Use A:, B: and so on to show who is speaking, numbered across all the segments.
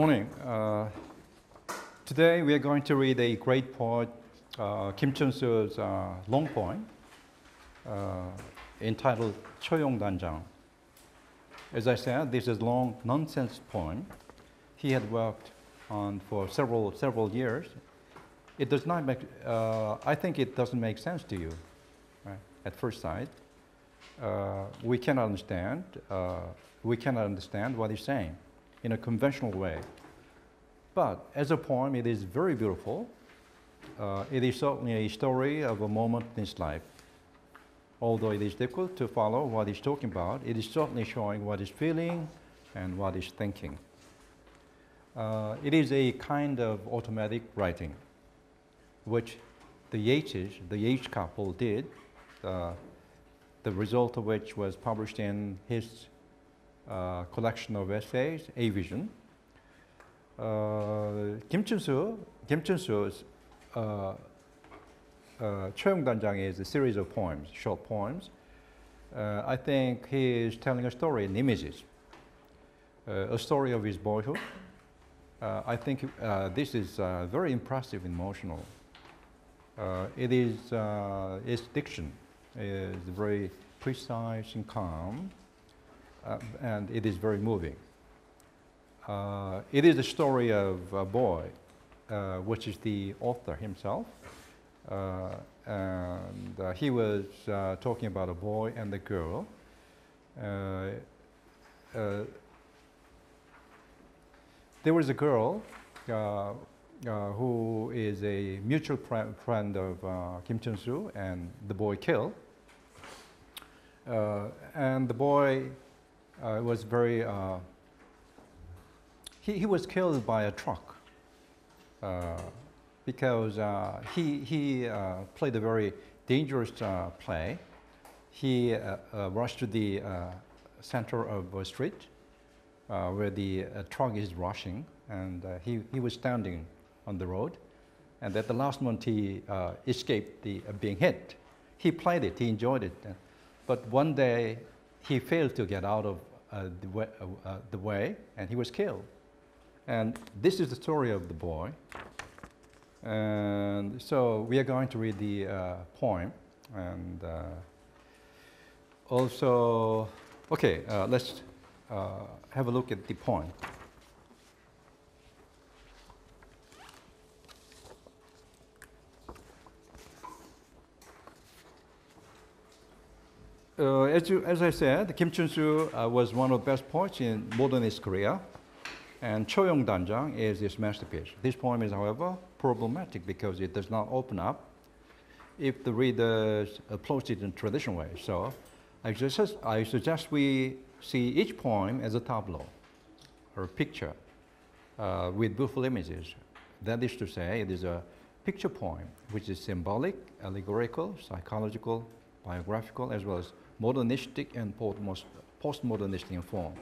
A: Good morning. Uh, today we are going to read a great poet, uh, Kim Chun-soo's uh, long poem uh, entitled Choyong Danjang. As I said, this is a long nonsense poem. He had worked on for several several years. It does not make. Uh, I think it doesn't make sense to you, right, at first sight. Uh, we cannot understand. We cannot understand what he's saying in a conventional way. But as a poem, it is very beautiful. Uh, it is certainly a story of a moment in his life. Although it is difficult to follow what he's talking about, it is certainly showing what he's feeling and what he's thinking. Uh, it is a kind of automatic writing, which the Yeatses, the Yeats couple did, uh, the result of which was published in his uh, collection of essays, A Vision. Uh, Kim Chun-soo, Kim Chun-soo's uh, uh, Choyong is a series of poems, short poems. Uh, I think he is telling a story in images, uh, a story of his boyhood. Uh, I think this is very impressive and emotional. It is, its diction is very precise and calm, and it is very moving. Uh, it is a story of a boy, uh, which is the author himself. Uh, and uh, he was uh, talking about a boy and a girl. Uh, uh, there was a girl uh, uh, who is a mutual fri- friend of uh, Kim Chun Soo, and the boy killed. Uh, and the boy uh, was very. Uh, he, he was killed by a truck uh, because he, he played a very dangerous play. He rushed to the center of a street where the truck is rushing, and he, he was standing on the road. And at the last moment, he uh, escaped the, uh, being hit. He played it, he enjoyed it. But one day, he failed to get out of the, way, uh, uh, the way, and he was killed. And this is the story of the boy. And so we are going to read the uh, poem. And uh, also, okay, uh, let's uh, have a look at the poem. Uh, as, you, as I said, Kim Chun-soo uh, was one of the best poets in modernist Korea, and Choyong Danjang is his masterpiece. This poem is, however, problematic because it does not open up if the reader approach it in traditional way. So I suggest, I suggest we see each poem as a tableau or a picture uh, with beautiful images. That is to say, it is a picture poem which is symbolic, allegorical, psychological, biographical, as well as modernistic and post- postmodernistic form.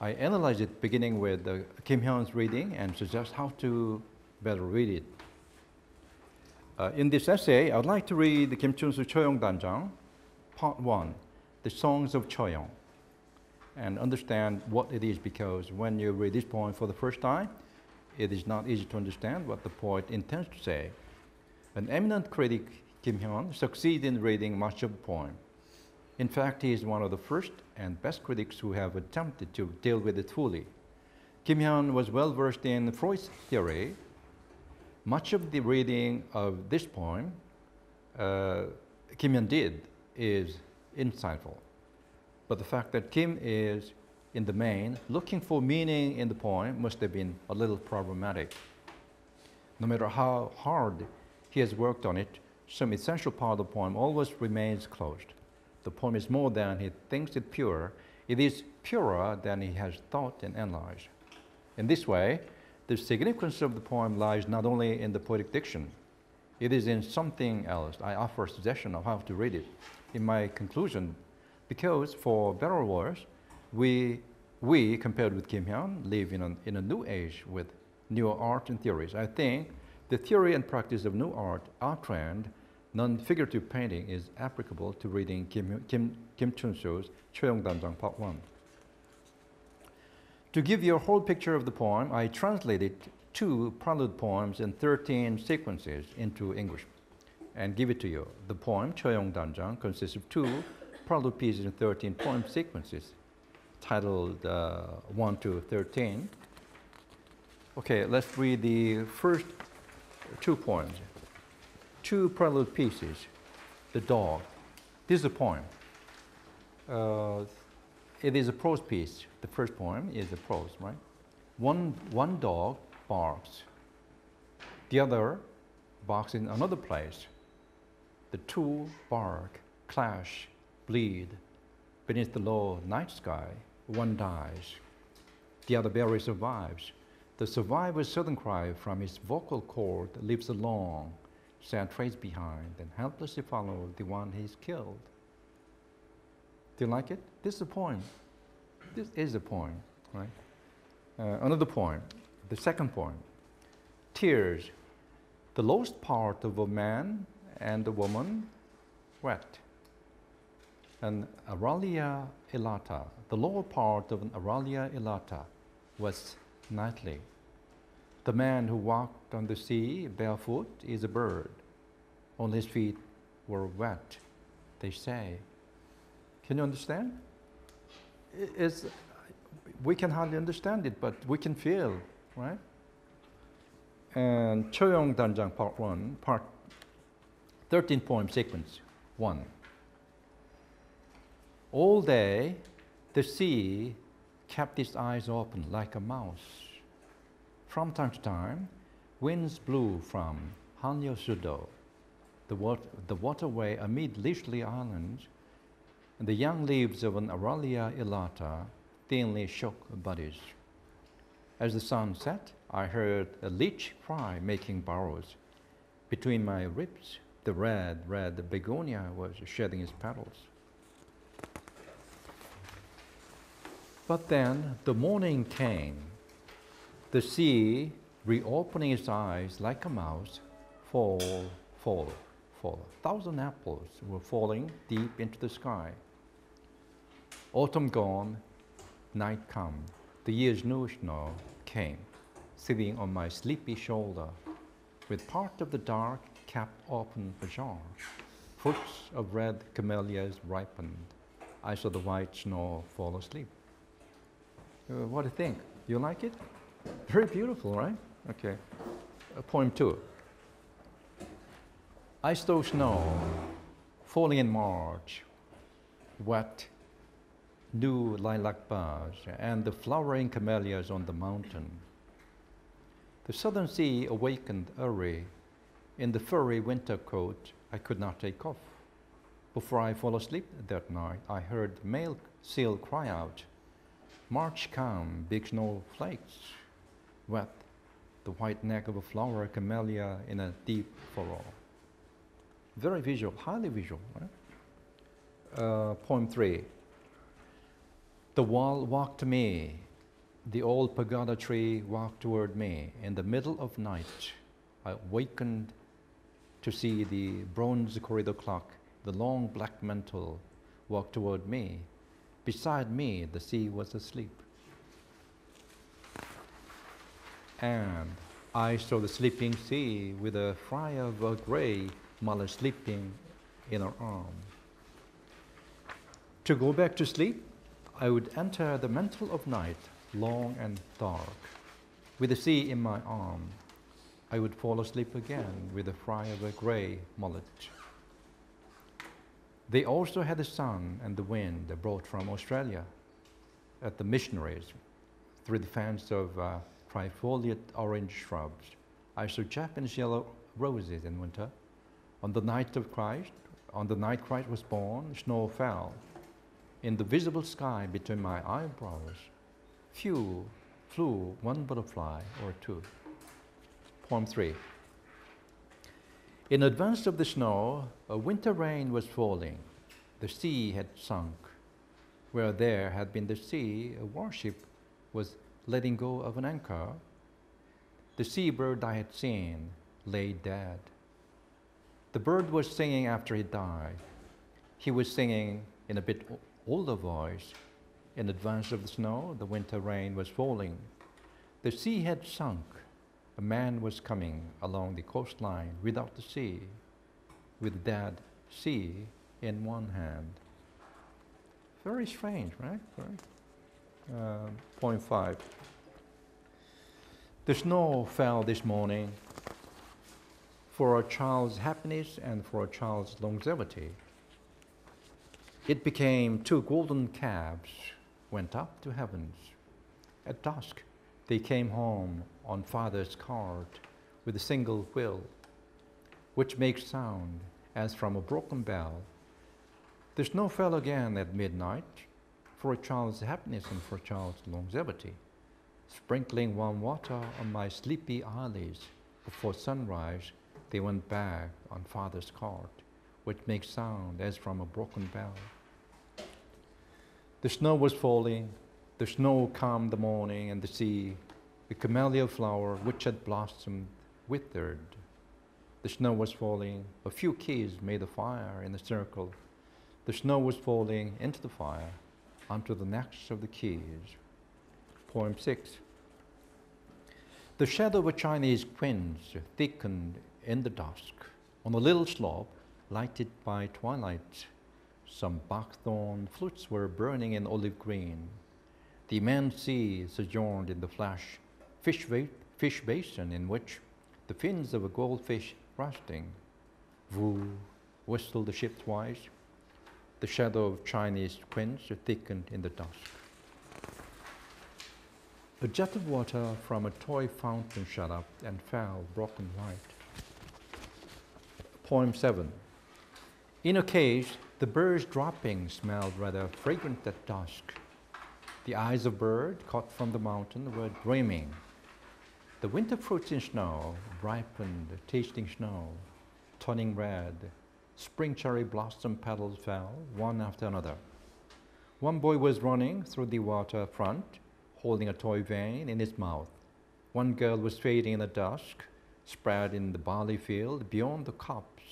A: I analyze it beginning with uh, Kim Hyun's reading and suggest how to better read it. Uh, in this essay, I'd like to read the Kim Chun-soo Choyong Danjang, Part 1, The Songs of Choyong, and understand what it is because when you read this poem for the first time, it is not easy to understand what the poet intends to say. An eminent critic, Kim Hyun, succeeded in reading much of the poem. In fact, he is one of the first and best critics who have attempted to deal with it fully. Kim Hyun was well versed in Freud's theory. Much of the reading of this poem uh, Kim Hyun did is insightful. But the fact that Kim is, in the main, looking for meaning in the poem must have been a little problematic. No matter how hard he has worked on it, some essential part of the poem always remains closed. The poem is more than he thinks it pure, it is purer than he has thought and analyzed. In this way, the significance of the poem lies not only in the poetic diction, it is in something else. I offer a suggestion of how to read it in my conclusion, because for better or worse, we, we compared with Kim Hyun, live in a, in a new age with newer art and theories. I think the theory and practice of new art, are trend, non-figurative painting is applicable to reading Kim, Kim, Kim Chun-soo's Choyong Danjang Part 1. To give you a whole picture of the poem, I translated two prelude poems in 13 sequences into English and give it to you. The poem Choyong Danjang consists of two prelude pieces in 13 poem sequences titled uh, 1 to 13. Okay, let's read the first two poems. Two prelude pieces. The Dog. This is a poem. Uh, it is a prose piece. The first poem is a prose, right? One, one dog barks. The other barks in another place. The two bark, clash, bleed. Beneath the low night sky, one dies. The other barely survives. The survivor's sudden cry from his vocal cord leaves a sad trace behind and helplessly follows the one he's killed. Do you like it? This is a point. This is a point, right? Uh, another point, the second point. Tears, the lowest part of a man and a woman, wet. An Aralia elata, the lower part of an Aralia elata, was nightly. The man who walked on the sea barefoot is a bird. Only his feet were wet, they say. Can you understand? It's, we can hardly understand it, but we can feel, right? And Choyong Danjang Part 1, Part 13 poem sequence 1. All day, the sea kept its eyes open like a mouse. From time to time, winds blew from Hanyo Sudo, the, wat- the waterway amid leisurely Island, and the young leaves of an Aralia elata thinly shook bodies. As the sun set, I heard a leech cry making burrows. Between my ribs, the red, red begonia was shedding its petals. But then the morning came. The sea, reopening its eyes like a mouse, fall, fall, fall. A thousand apples were falling deep into the sky. Autumn gone, night come. The year's new snow came, sitting on my sleepy shoulder, with part of the dark kept open ajar. Fruits of red camellias ripened. I saw the white snow fall asleep. Uh, what do you think? You like it? Very beautiful, right? Okay. Uh, poem two. I saw snow falling in March, wet, new lilac boughs, and the flowering camellias on the mountain. The southern sea awakened early. In the furry winter coat I could not take off. Before I fall asleep that night, I heard male seal cry out, March come, big snowflakes, wet the white neck of a flower camellia in a deep furrow. Very visual, highly visual. Right? Uh, poem three. The wall walked me. The old pagoda tree walked toward me. In the middle of night, I wakened to see the bronze corridor clock, the long black mantle, walk toward me. Beside me, the sea was asleep. And I saw the sleeping sea with a fry of gray mullet sleeping in her arm. To go back to sleep, I would enter the mantle of night, long and dark. With the sea in my arm, I would fall asleep again with the fry of a gray mullet. They also had the sun and the wind brought from Australia at the missionaries through the fans of uh, trifoliate orange shrubs. I saw Japanese yellow roses in winter. On the night of Christ, on the night Christ was born, snow fell. In the visible sky between my eyebrows, few flew one butterfly or two. Poem three. In advance of the snow, a winter rain was falling. The sea had sunk. Where there had been the sea, a warship was letting go of an anchor. The seabird I had seen lay dead. The bird was singing after he died. He was singing in a bit older voice. In advance of the snow, the winter rain was falling. The sea had sunk. A man was coming along the coastline without the sea, with that sea in one hand. Very strange, right? Uh, point five. The snow fell this morning for a child's happiness and for a child's longevity. It became two golden calves went up to heavens. At dusk, they came home on father's cart with a single wheel, which makes sound as from a broken bell. The snow fell again at midnight for a child's happiness and for a child's longevity, sprinkling warm water on my sleepy eyelids. Before sunrise, they went back on father's cart, which makes sound as from a broken bell. The snow was falling, the snow calmed the morning, and the sea, the camellia flower which had blossomed, withered. The snow was falling, a few keys made a fire in a circle. The snow was falling into the fire, onto the necks of the keys. Poem 6. The shadow of a Chinese quince thickened in the dusk on a little slope lighted by twilight some buckthorn flutes were burning in olive green. The immense sea sojourned in the flash fish, fish basin in which the fins of a goldfish rusting. Woo, whistled the ship twice. The shadow of Chinese quince thickened in the dusk. A jet of water from a toy fountain shut up and fell broken white. Poem 7. In a cage, the bird's droppings smelled rather fragrant at dusk. The eyes of bird caught from the mountain were dreaming. The winter fruits in snow ripened, tasting snow, turning red. Spring cherry blossom petals fell, one after another. One boy was running through the waterfront, holding a toy vane in his mouth. One girl was fading in the dusk, spread in the barley field beyond the copse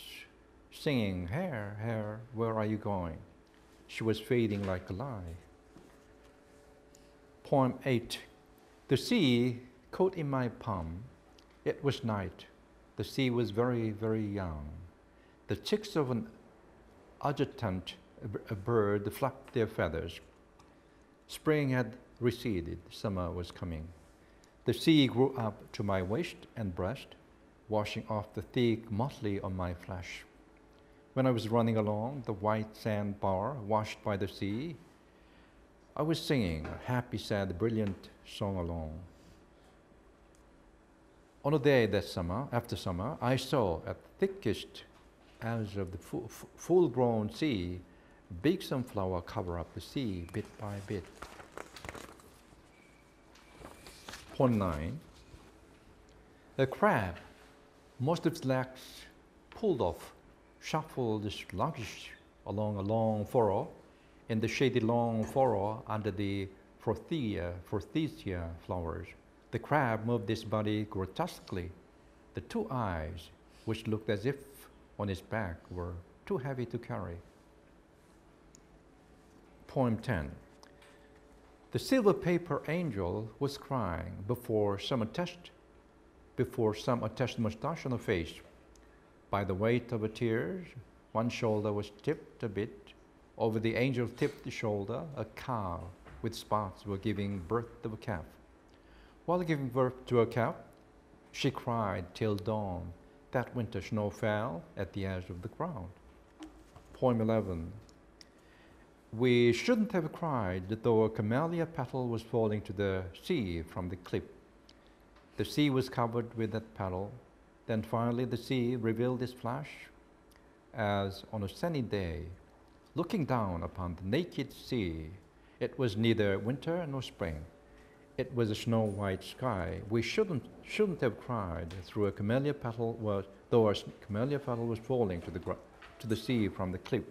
A: singing, Hare, Hare, where are you going? She was fading like a lie. Poem 8 The sea caught in my palm. It was night. The sea was very, very young. The chicks of an adjutant, a bird, flapped their feathers. Spring had receded, summer was coming. The sea grew up to my waist and breast, washing off the thick motley on my flesh. When I was running along the white sand bar washed by the sea, I was singing a happy, sad, brilliant song along. On a day that summer, after summer, I saw at the thickest edge of the full, grown sea, big sunflower cover up the sea bit by bit. Point nine. The crab, most of its legs pulled off shuffled sluggish along a long furrow in the shady long furrow under the Forsythia, Forsythia flowers. The crab moved his body grotesquely. The two eyes, which looked as if on his back, were too heavy to carry. Poem 10. The silver paper angel was crying before some attached, before some attached mustache on the face by the weight of her tears, one shoulder was tipped a bit. Over the angel tipped the shoulder, a cow with spots were giving birth to a calf. While giving birth to a calf, she cried till dawn. That winter snow fell at the edge of the ground. Poem 11. We shouldn't have cried though a camellia petal was falling to the sea from the cliff. The sea was covered with that petal, then finally, the sea revealed its flash as on a sunny day, looking down upon the naked sea, it was neither winter nor spring. It was a snow white sky. We shouldn't, shouldn't have cried through a camellia petal, was, though a camellia petal was falling to the, to the sea from the cliff.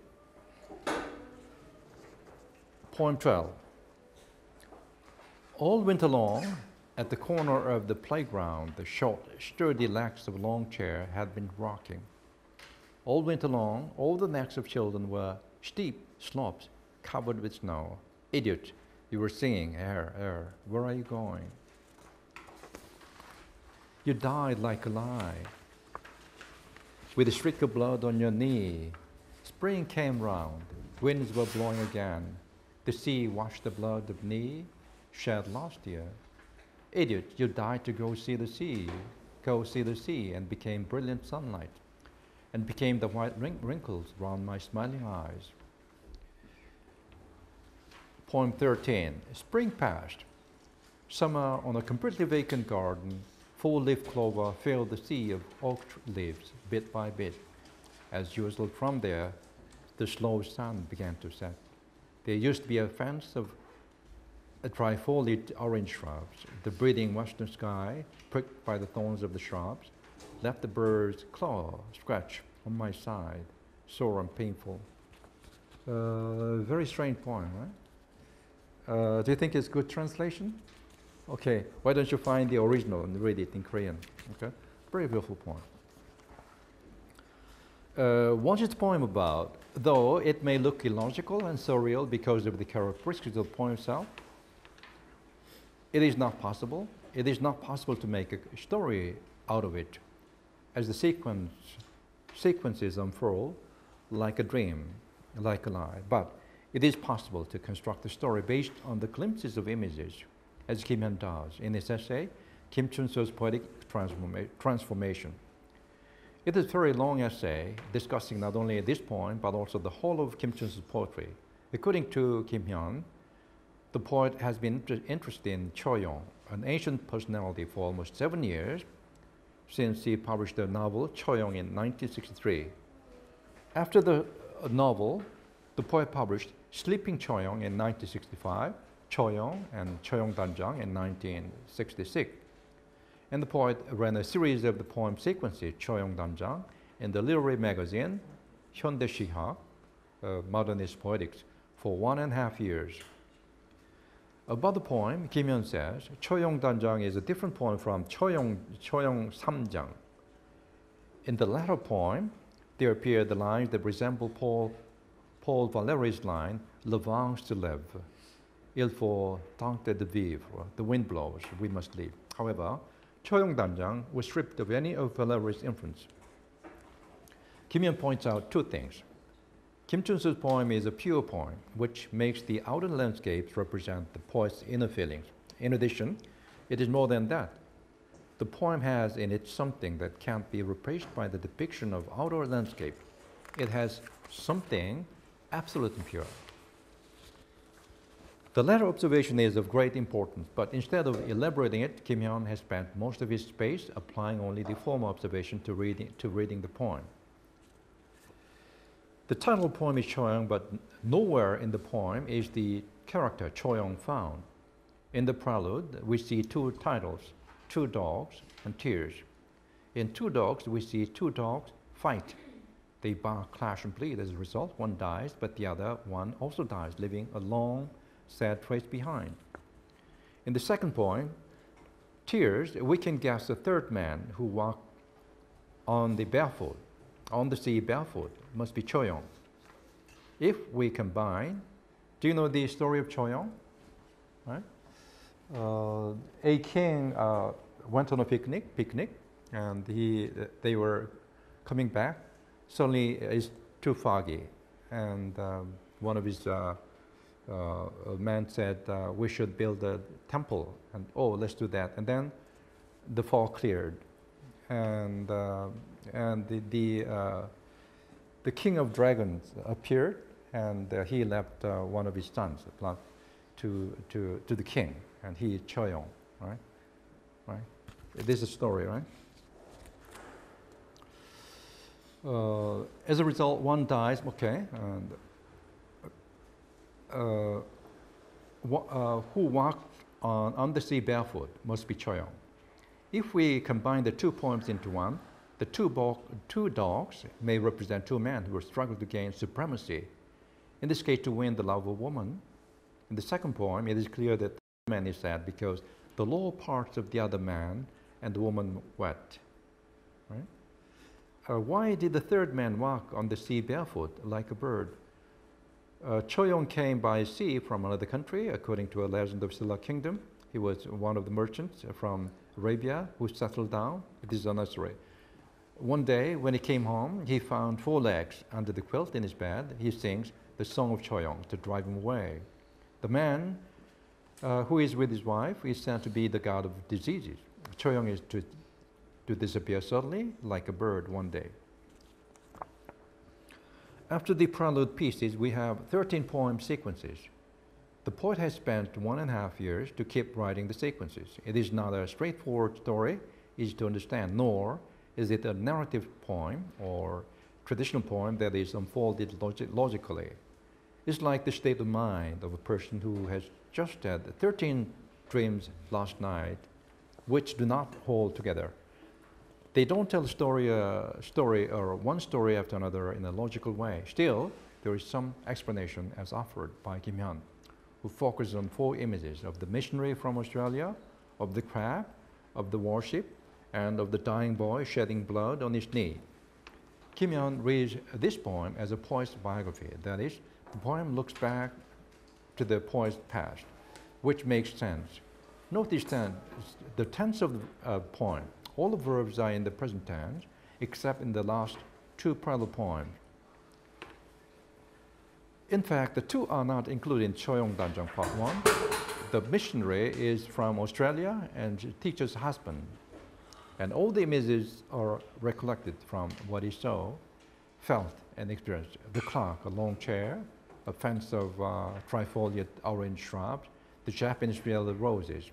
A: Poem 12. All winter long, at the corner of the playground, the short, sturdy legs of a long chair had been rocking. All winter long, all the necks of children were steep slopes covered with snow. Idiot, You were singing, air, air, where are you going? You died like a lie. With a shriek of blood on your knee, spring came round, winds were blowing again. The sea washed the blood of knee shed last year. Idiot, you died to go see the sea, go see the sea, and became brilliant sunlight, and became the white wrinkles round my smiling eyes. Poem 13 Spring passed. Summer on a completely vacant garden Full leaf clover filled the sea of oak leaves bit by bit. As usual, from there, the slow sun began to set. There used to be a fence of a trifoliate orange shrubs. The breathing western sky, pricked by the thorns of the shrubs, left the bird's claw scratch on my side, sore and painful. Uh, very strange poem, right? Uh, do you think it's good translation? Okay, why don't you find the original and read it in Korean? Okay, very beautiful poem. Uh, what is the poem about? Though it may look illogical and surreal because of the characteristics of the poem itself, it is not possible. It is not possible to make a story out of it as the sequence, sequences unfold like a dream, like a lie. But it is possible to construct a story based on the glimpses of images as Kim Hyun does in his essay, Kim Chun-soo's Poetic Transforma Transformation. It is a very long essay discussing not only this poem, but also the whole of Kim Chun-soo's poetry. According to Kim Hyun, the poet has been interested in Choyong, an ancient personality for almost seven years, since he published the novel Choyong in 1963. After the novel, the poet published Sleeping Choyong in 1965, Choyong and Choyong Danjang in 1966. And the poet ran a series of the poem sequences, Choyong Danjang, in the literary magazine Hyundai Shihak, uh, Modernist Poetics, for one and a half years. About the poem, Kim Hyun says, Choyong Danjang is a different poem from Choyong, Choyong Samjang. In the latter poem, there appear the lines that resemble Paul, Paul Valéry's line, Le vent se lève il faut tenter de vivre. The wind blows, we must leave. However, Choyong Danjang was stripped of any of Valéry's influence. Kim Hyun points out two things. Kim Chun-soo's poem is a pure poem, which makes the outer landscapes represent the poet's inner feelings. In addition, it is more than that. The poem has in it something that can't be replaced by the depiction of outdoor landscape. It has something absolutely pure. The latter observation is of great importance, but instead of elaborating it, Kim Hyun has spent most of his space applying only the former observation to reading, to reading the poem. The title poem is Choyong, but nowhere in the poem is the character Choyong found. In the prelude, we see two titles, Two Dogs and Tears. In Two Dogs, we see two dogs fight. They bark, clash, and bleed. As a result, one dies, but the other one also dies, leaving a long sad trace behind. In the second poem, Tears, we can guess the third man who walked on the barefoot, on the sea barefoot, must be Choyong. If we combine, do you know the story of Choyong? Right? Uh, a king uh, went on a picnic, picnic, and he, they were coming back. Suddenly, it's too foggy, and um, one of his uh, uh, a said, uh, we should build a temple. And, oh, let's do that. And then the fog cleared. And, uh, and the, the, the king of dragons appeared, and he left one of his sons to, to, to the king. And he is Choyong, right? Right? This is a story, right? Uh, as a result, one dies, okay, and uh, uh, who walked on, on the sea barefoot must be Choyong. If we combine the two poems into one, the two, two dogs may represent two men who are struggling to gain supremacy, in this case to win the love of a woman. In the second poem, it is clear that the man is sad because the lower parts of the other man and the woman wet. Right? Uh, why did the third man walk on the sea barefoot like a bird? Uh, Choyong came by sea from another country, according to a legend of Silla Kingdom. He was one of the merchants from Arabia who settled down. This is another story. One day, when he came home, he found four legs under the quilt in his bed. He sings the song of Choyong to drive him away. The man uh, who is with his wife is said to be the god of diseases. Choyong is to, to disappear suddenly, like a bird one day. After the prelude pieces, we have 13 poem sequences. The poet has spent one and a half years to keep writing the sequences. It is not a straightforward story, easy to understand, nor is it a narrative poem or traditional poem that is unfolded logically. It's like the state of mind of a person who has just had 13 dreams last night, which do not hold together. They don't tell a story, uh, story or one story after another in a logical way. Still, there is some explanation as offered by Kim Hyun who focuses on four images of the missionary from Australia, of the crab, of the warship, and of the dying boy shedding blood on his knee. Kim Hyun reads this poem as a poet's biography. That is, the poem looks back to the poet's past, which makes sense. Notice that the tense of the uh, poem, all the verbs are in the present tense, except in the last two parallel poems. In fact, the two are not included in Choyong Danjang Part 1. The missionary is from Australia and teacher's husband. And all the images are recollected from what he saw, felt, and experienced. The clock, a long chair, a fence of uh, trifoliate orange shrubs, the Japanese yellow roses.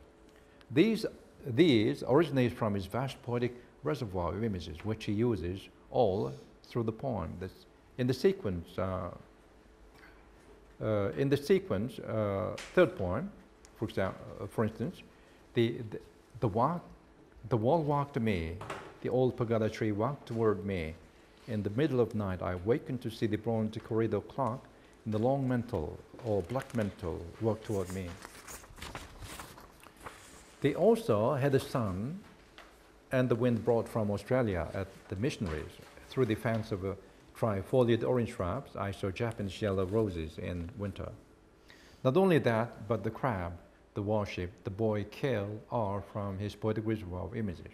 A: These, these originate from his vast poetic reservoir of images, which he uses all through the poem. That's in the sequence, uh, uh, in the sequence, uh, third poem, for, example, uh, for instance, the, the, the, walk, the wall walked to me, the old pagoda tree walked toward me. In the middle of night, I awakened to see the bronze corridor clock in the long mantle or black mantle walk toward me. They also had a sun and the wind brought from Australia at the missionaries through the fans of a trifoliate orange shrubs, I saw Japanese yellow roses in winter. Not only that, but the crab, the warship, the boy killed are from his poetic reservoir of images.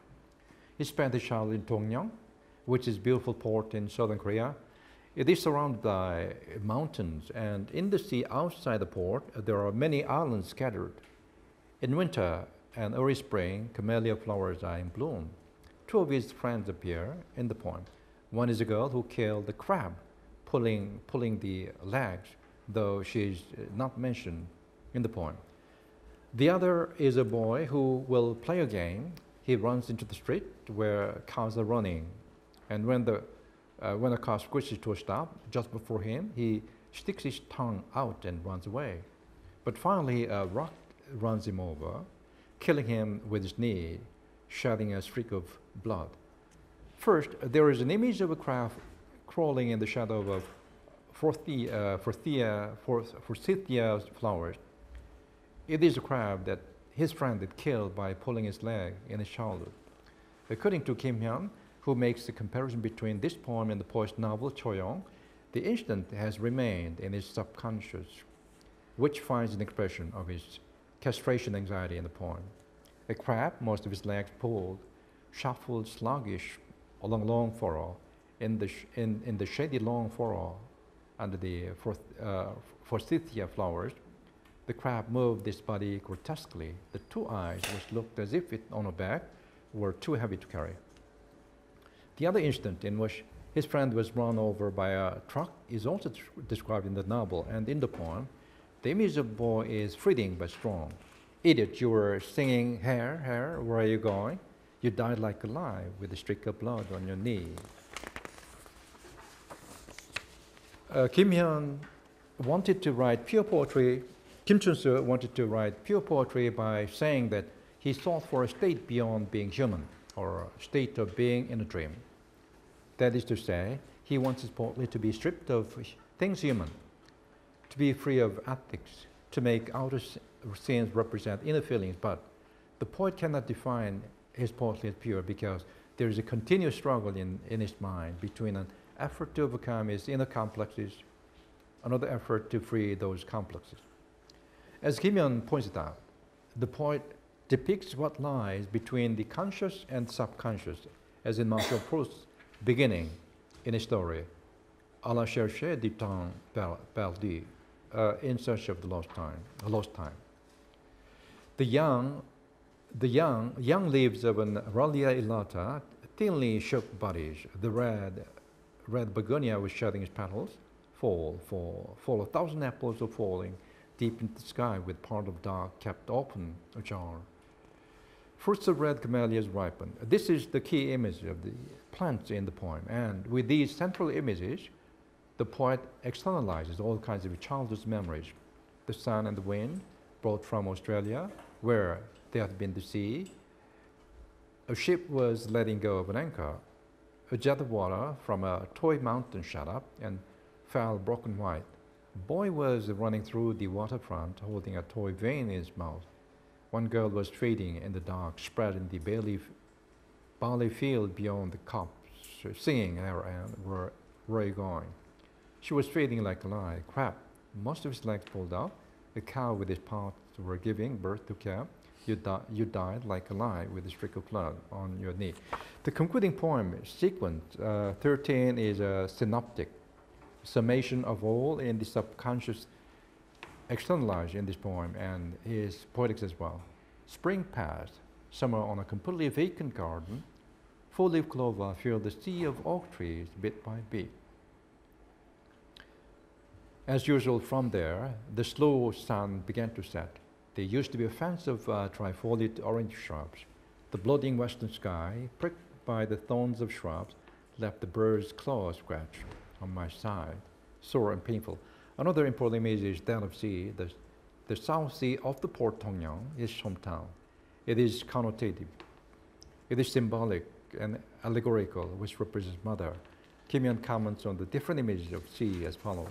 A: He spent his childhood in Tongyeong, which is a beautiful port in southern Korea. It is surrounded by mountains, and in the sea outside the port, there are many islands scattered. In winter and early spring, camellia flowers are in bloom. Two of his friends appear in the poem. One is a girl who killed the crab, pulling, pulling the legs, though she is not mentioned in the poem. The other is a boy who will play a game. He runs into the street where cars are running. And when the, uh, when a car squishes to a stop just before him, he sticks his tongue out and runs away. But finally, a rock runs him over, killing him with his knee, shedding a streak of blood. First, there is an image of a crab crawling in the shadow of forsythia, forsythia, forsythia flowers. It is a crab that his friend had killed by pulling his leg in his childhood. According to Kim Hyun, who makes the comparison between this poem and the poet's novel Choyong, the incident has remained in his subconscious, which finds an expression of his castration anxiety in the poem. A crab, most of his legs pulled, shuffled sluggish along long furrow, in the, in, in the shady long furrow under the uh, forsythia flowers, the crab moved its body grotesquely. The two eyes, which looked as if it on a back, were too heavy to carry. The other incident in which his friend was run over by a truck is also described in the novel and in the poem. The image of boy is fleeting but strong. Idiot, you were singing, hare, hare, where are you going? You died like a lie with a streak of blood on your knee. Uh, Kim Hyun wanted to write pure poetry. Kim Chun Soo wanted to write pure poetry by saying that he sought for a state beyond being human, or a state of being in a dream. That is to say, he wants his poetry to be stripped of things human, to be free of ethics, to make outer scenes represent inner feelings. But the poet cannot define his poetry as pure because there is a continuous struggle in, in his mind between an effort to overcome his inner complexes, another effort to free those complexes. As Kim Hyun pointed out, the poet depicts what lies between the conscious and subconscious, as in Marcel Proust's beginning in a story, à la recherche du temps perdu, uh, in search of the lost time, lost time. The young, the young, young leaves of an Aralia elata, thinly shook bodies, the red, red begonia was shedding its petals, fall, fall, fall. A thousand apples are falling deep into the sky with part of dark kept open, ajar. Fruits of red camellias ripen. This is the key image of the plants in the poem. And with these central images, the poet externalizes all kinds of childhood memories. The sun and the wind, brought from Australia, where there had been the sea. A ship was letting go of an anchor. A jet of water from a toy mountain shut up and fell broken white. Boy was running through the waterfront holding a toy vane in his mouth. One girl was fading in the dark, spread in the barley, barley field beyond the copse, singing her and are you going? She was fading like a lie. Crap, most of his legs pulled out. A cow with his parts were giving birth to calf. You, di- you died like a lie with a streak of blood on your knee. The concluding poem sequence uh, 13 is a synoptic summation of all in the subconscious externalized in this poem and his poetics as well. Spring passed, summer on a completely vacant garden, four-leaf clover filled the sea of oak trees bit by bit. As usual, from there, the slow sun began to set. There used to be a fence of uh, trifoliate orange shrubs. The blooding western sky, pricked by the thorns of shrubs, left the bird's claw scratch on my side, sore and painful. Another important image is that of sea. The, the South Sea of the Port Tongyeong is hometown. It is connotative. It is symbolic and allegorical, which represents mother. Kim Hyun comments on the different images of sea as follows.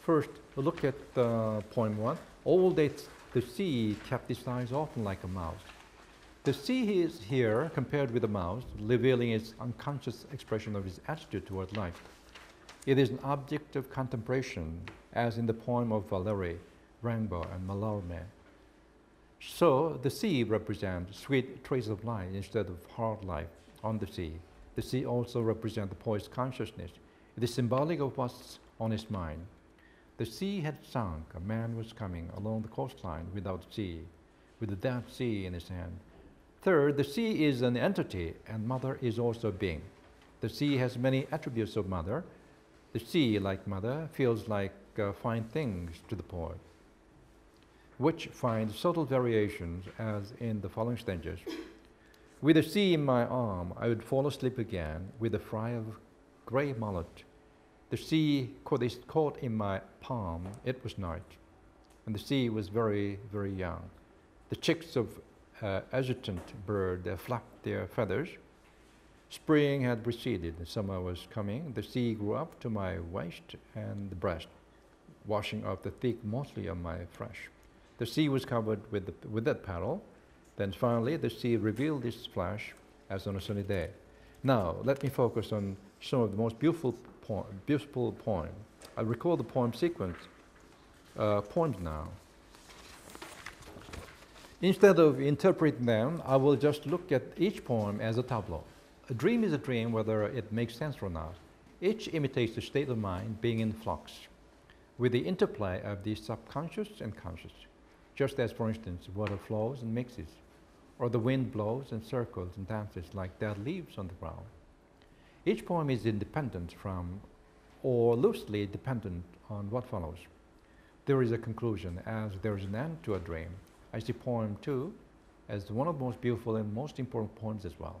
A: First, look at uh, point one. All that the sea kept its eyes open like a mouse. The sea is here compared with the mouse, revealing its unconscious expression of its attitude toward life. It is an object of contemplation, as in the poem of Valery, Rimbaud, and Mallarmé. So the sea represents sweet trace of life instead of hard life on the sea. The sea also represents the poet's consciousness. It is symbolic of what's on his mind. The sea had sunk. A man was coming along the coastline without sea, with the dead sea in his hand. Third, the sea is an entity, and mother is also a being. The sea has many attributes of mother. The sea, like mother, feels like uh, fine things to the poet, which finds subtle variations as in the following stanzas. With the sea in my arm, I would fall asleep again with a fry of grey mullet the sea caught, is caught in my palm. It was night, and the sea was very, very young. The chicks of adjutant bird uh, flapped their feathers. Spring had preceded, summer was coming. The sea grew up to my waist and the breast, washing off the thick mostly of my flesh. The sea was covered with, the, with that paddle. Then finally, the sea revealed its flash as on a sunny day. Now, let me focus on some of the most beautiful poem, beautiful poem. I recall the poem sequence, uh, poems now. Instead of interpreting them, I will just look at each poem as a tableau. A dream is a dream whether it makes sense or not. Each imitates the state of mind being in flux, with the interplay of the subconscious and conscious, just as, for instance, water flows and mixes, or the wind blows and circles and dances like dead leaves on the ground. Each poem is independent from or loosely dependent on what follows. There is a conclusion as there is an end to a dream. I see poem two as one of the most beautiful and most important poems as well.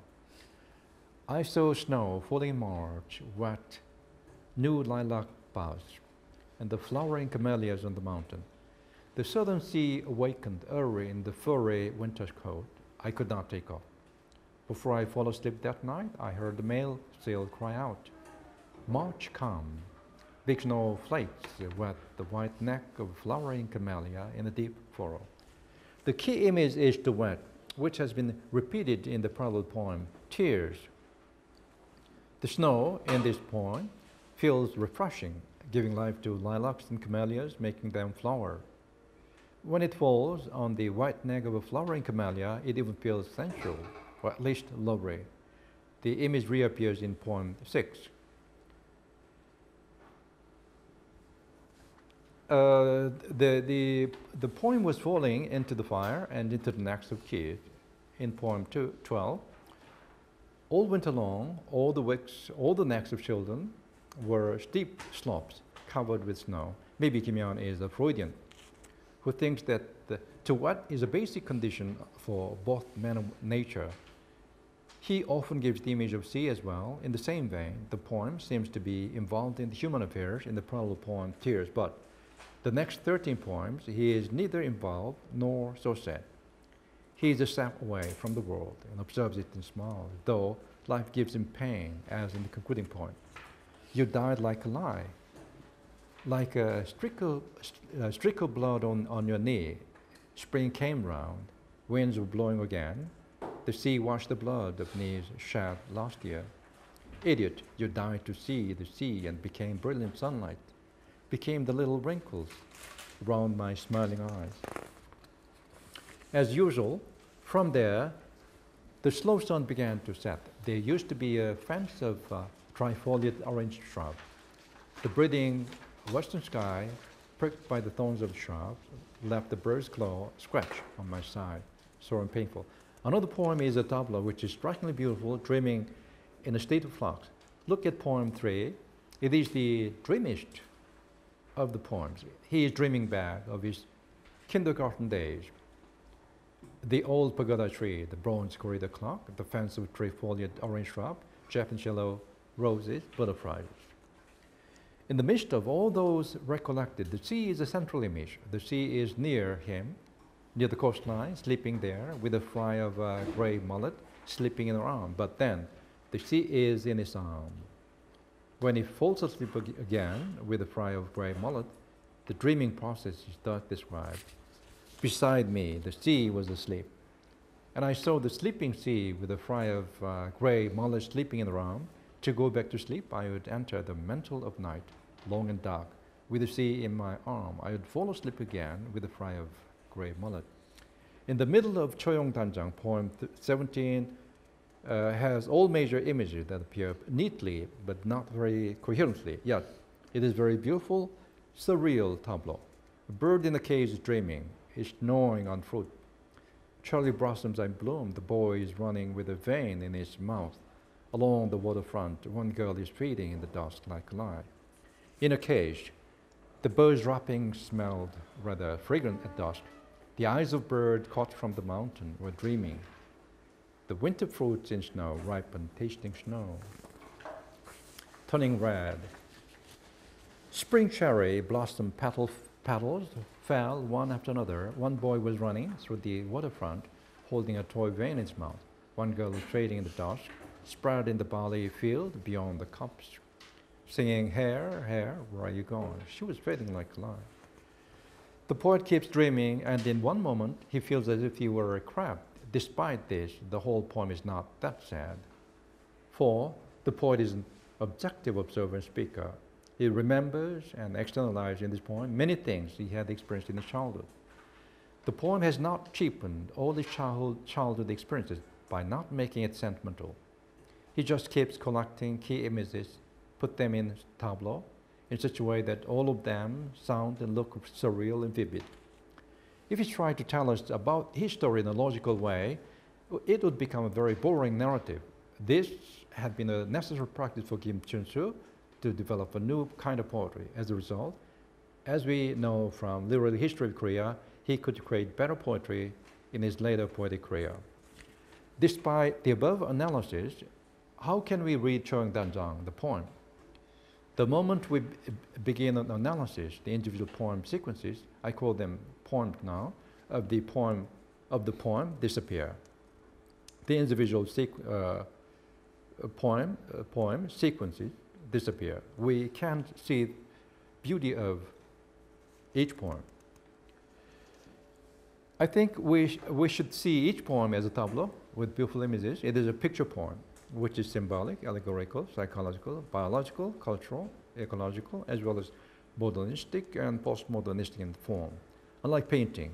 A: I saw snow falling in March, wet, new lilac boughs, and the flowering camellias on the mountain. The southern sea awakened early in the furry winter coat I could not take off. Before I fell asleep that night, I heard the male seal cry out, March come. Big snow flakes wet the white neck of flowering camellia in a deep furrow. The key image is the wet, which has been repeated in the parallel poem, Tears. The snow in this poem feels refreshing giving life to lilacs and camellias, making them flower. When it falls on the white neck of a flowering camellia, it even feels sensual, or at least lovely. The image reappears in poem 6. Uh, the, the, the poem was falling into the fire and into the necks of kids in poem two, 12. All winter long, all the wicks, all the necks of children were steep slopes covered with snow. Maybe Kim Yeon is a Freudian who thinks that the, to what is a basic condition for both man and nature, he often gives the image of sea as well. In the same vein, the poem seems to be involved in the human affairs in the parallel poem Tears, but the next 13 poems, he is neither involved nor so sad. He is a step away from the world and observes it and smiles, though life gives him pain, as in the concluding poem. You died like a lie, like a trickle, a trickle blood on, on your knee. Spring came round, winds were blowing again. The sea washed the blood of knees shed last year. Idiot, you died to see the sea and became brilliant sunlight, became the little wrinkles round my smiling eyes. As usual, from there, the slow sun began to set. There used to be a fence of uh, trifoliate orange shrub. The breathing western sky, pricked by the thorns of the shrubs, left the bird's claw scratch on my side, sore and painful. Another poem is a tableau which is strikingly beautiful, dreaming in a state of flux. Look at poem three. It is the dreamiest of the poems. He is dreaming back of his kindergarten days. The old pagoda tree, the bronze corridor clock, the fence of trifoliate orange shrub, Japanese yellow roses, butterflies. In the midst of all those recollected, the sea is a central image. The sea is near him, near the coastline, sleeping there with a fry of a gray mullet sleeping in her arm. But then the sea is in his arm. When he falls asleep again with a fry of gray mullet, the dreaming process is thus described. Beside me, the sea was asleep. And I saw the sleeping sea with a fry of uh, gray mullet sleeping in her arm. To go back to sleep, I would enter the mantle of night long and dark. With the sea in my arm, I would fall asleep again with a fry of grey mullet. In the middle of Choyong Danjang, poem 17 uh, has all major images that appear neatly but not very coherently. Yet, it is very beautiful, surreal tableau. A bird in a cage is dreaming, is gnawing on fruit. Cherry blossoms are in bloom. The boy is running with a vane in his mouth. Along the waterfront, one girl is feeding in the dusk like a lie. In a cage, the bird's wrapping smelled rather fragrant at dusk. The eyes of bird caught from the mountain were dreaming. The winter fruits in snow ripen, tasting snow, turning red. Spring cherry blossom petal, petals fell one after another. One boy was running through the waterfront, holding a toy vane in his mouth. One girl was trading in the dusk, spread in the barley field beyond the copse singing, Hare, hare, where are you going? She was fading like a lie. The poet keeps dreaming, and in one moment, he feels as if he were a crab. Despite this, the whole poem is not that sad. For the poet is an objective observer and speaker. He remembers and externalizes in this poem many things he had experienced in his childhood. The poem has not cheapened all his childhood, experiences by not making it sentimental. He just keeps collecting key images put them in Tableau in such a way that all of them sound and look surreal and vivid. If he tried to tell us about his story in a logical way, it would become a very boring narrative. This had been a necessary practice for Kim Chun-soo to develop a new kind of poetry. As a result, as we know from literary history of Korea, he could create better poetry in his later poetic career. Despite the above analysis, how can we read Choyong Danjang, the poem? The moment we begin an analysis, the individual poem sequences, I call them poems now, of the poem of the poem disappear. The individual uh, poem, uh, poem sequences disappear. We can't see beauty of each poem. I think we, sh we should see each poem as a tableau with beautiful images. It is a picture poem which is symbolic, allegorical, psychological, biological, cultural, ecological, as well as modernistic and postmodernistic in form. Unlike painting,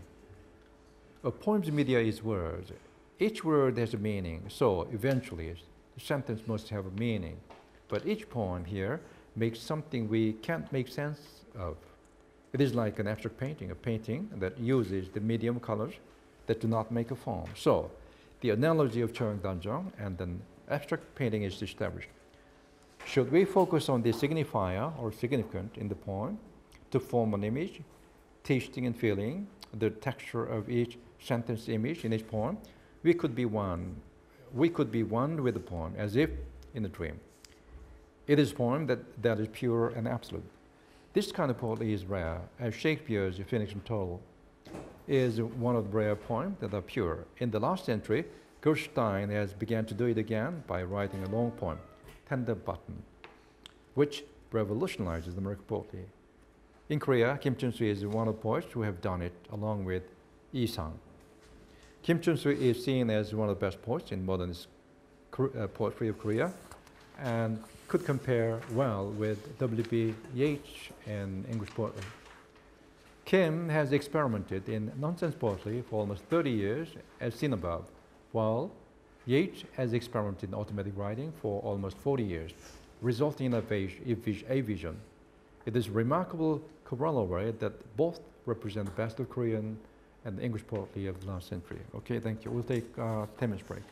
A: a poem's media is words. Each word has a meaning, so eventually the sentence must have a meaning. But each poem here makes something we can't make sense of. It is like an abstract painting, a painting that uses the medium colors that do not make a form. So, the analogy of Choyong Danjang and an abstract painting is established. Should we focus on the signifier or significant in the poem to form an image, tasting and feeling the texture of each sentence image in each poem, we could be one. We could be one with the poem as if in a dream. It is poem that, that is pure and absolute. This kind of poetry is rare, as Shakespeare's Phoenix from Turtle is one of the rare poems that are pure. In the last century, Gerstein has begun to do it again by writing a long poem, Tender Button, which revolutionizes the American poetry. In Korea, Kim Chun-soo is one of the poets who have done it along with Yi Sang. Kim Chun-soo is seen as one of the best poets in modernist uh, poetry of Korea and could compare well with W.B. Yeats in English poetry. Kim has experimented in nonsense poetry for almost 30 years, as seen above, while Yeats has experimented in automatic writing for almost 40 years, resulting in a vision. It is remarkable corollary that both represent the best of Korean and English poetry of the last century. Okay, thank you. We'll take uh, 10 minutes break.